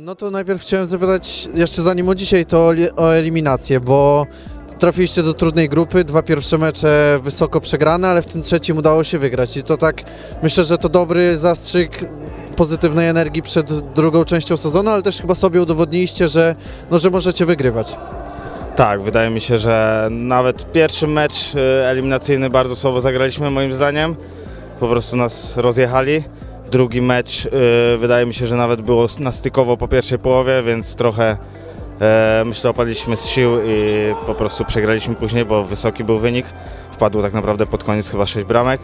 No to najpierw chciałem zapytać, jeszcze zanim o dzisiaj, to o li- o eliminację, bo trafiliście do trudnej grupy, dwa pierwsze mecze wysoko przegrane, ale w tym trzecim udało się wygrać i to tak, myślę, że to dobry zastrzyk pozytywnej energii przed drugą częścią sezonu, ale też chyba sobie udowodniliście, że, no, że możecie wygrywać. Tak, wydaje mi się, że nawet pierwszy mecz y, eliminacyjny bardzo słabo zagraliśmy moim zdaniem. Po prostu nas rozjechali. Drugi mecz y, wydaje mi się, że nawet było nastykowo po pierwszej połowie, więc trochę e, myślę opadliśmy z sił i po prostu przegraliśmy później, bo wysoki był wynik. Wpadło tak naprawdę pod koniec chyba 6 bramek.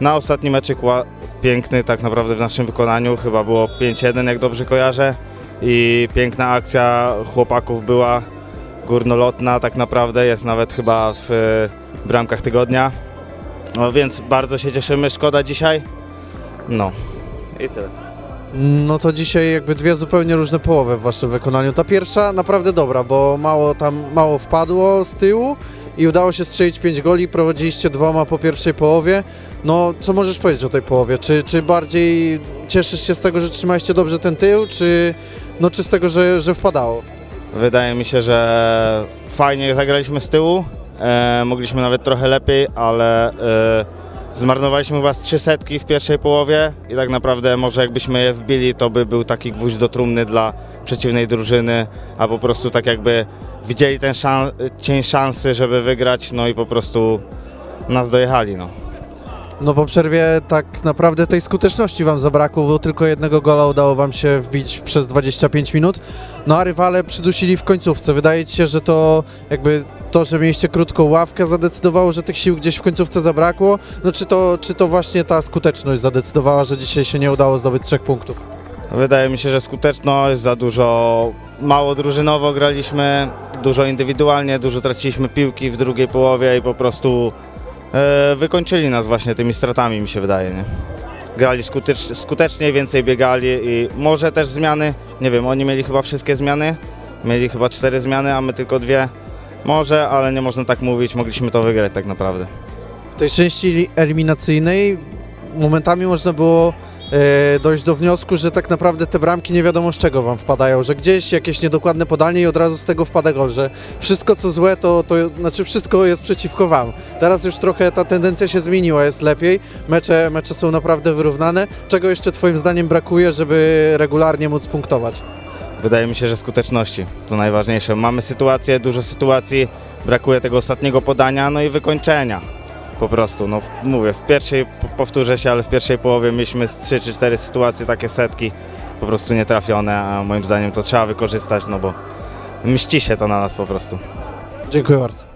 Na ostatni meczek ła- piękny tak naprawdę w naszym wykonaniu, chyba było 5-1 jak dobrze kojarzę i piękna akcja chłopaków była górnolotna tak naprawdę, jest nawet chyba w e, bramkach tygodnia. No więc bardzo się cieszymy, szkoda dzisiaj. No i tyle. No to dzisiaj jakby dwie zupełnie różne połowy w waszym wykonaniu. Ta pierwsza naprawdę dobra, bo mało tam mało wpadło z tyłu i udało się strzelić 5 goli, prowadziliście dwoma po pierwszej połowie. No co możesz powiedzieć o tej połowie? Czy, czy bardziej cieszysz się z tego, że trzymaliście dobrze ten tył, czy, no, czy z tego, że, że wpadało? Wydaje mi się, że fajnie zagraliśmy z tyłu, e, mogliśmy nawet trochę lepiej, ale e, zmarnowaliśmy chyba z trzy setki w pierwszej połowie i tak naprawdę może jakbyśmy je wbili, to by był taki gwóźdź do trumny dla przeciwnej drużyny, a po prostu tak jakby widzieli ten szan- cień szansy, żeby wygrać, no i po prostu nas dojechali. No. No po przerwie tak naprawdę tej skuteczności wam zabrakło, bo tylko jednego gola udało wam się wbić przez 25 minut. No a rywale przydusili w końcówce. Wydaje ci się, że to jakby to, że mieliście krótką ławkę zadecydowało, że tych sił gdzieś w końcówce zabrakło? No czy to, czy to właśnie ta skuteczność zadecydowała, że dzisiaj się nie udało zdobyć trzech punktów? Wydaje mi się, że skuteczność, za dużo, mało drużynowo graliśmy, dużo indywidualnie, dużo traciliśmy piłki w drugiej połowie i po prostu e, wykończyli nas właśnie tymi stratami, mi się wydaje. Nie? Grali skutecz, skutecznie, więcej biegali i może też zmiany, nie wiem, oni mieli chyba wszystkie zmiany, mieli chyba cztery zmiany, a my tylko dwie. Może, ale nie można tak mówić, mogliśmy to wygrać tak naprawdę. W tej części li- eliminacyjnej momentami można było e, dojść do wniosku, że tak naprawdę te bramki nie wiadomo z czego wam wpadają, że gdzieś jakieś niedokładne podanie i od razu z tego wpada gol, że wszystko co złe to, to znaczy wszystko jest przeciwko wam. Teraz już trochę ta tendencja się zmieniła, jest lepiej, mecze, mecze są naprawdę wyrównane. Czego jeszcze twoim zdaniem brakuje, żeby regularnie móc punktować? Wydaje mi się, że skuteczności to najważniejsze. Mamy sytuację, dużo sytuacji, brakuje tego ostatniego podania, no i wykończenia. Po prostu, no mówię, w pierwszej, po- powtórzę się, ale w pierwszej połowie mieliśmy z 3 czy 4 sytuacje, takie setki, po prostu nietrafione, a moim zdaniem to trzeba wykorzystać, no bo mści się to na nas po prostu. Dziękuję bardzo.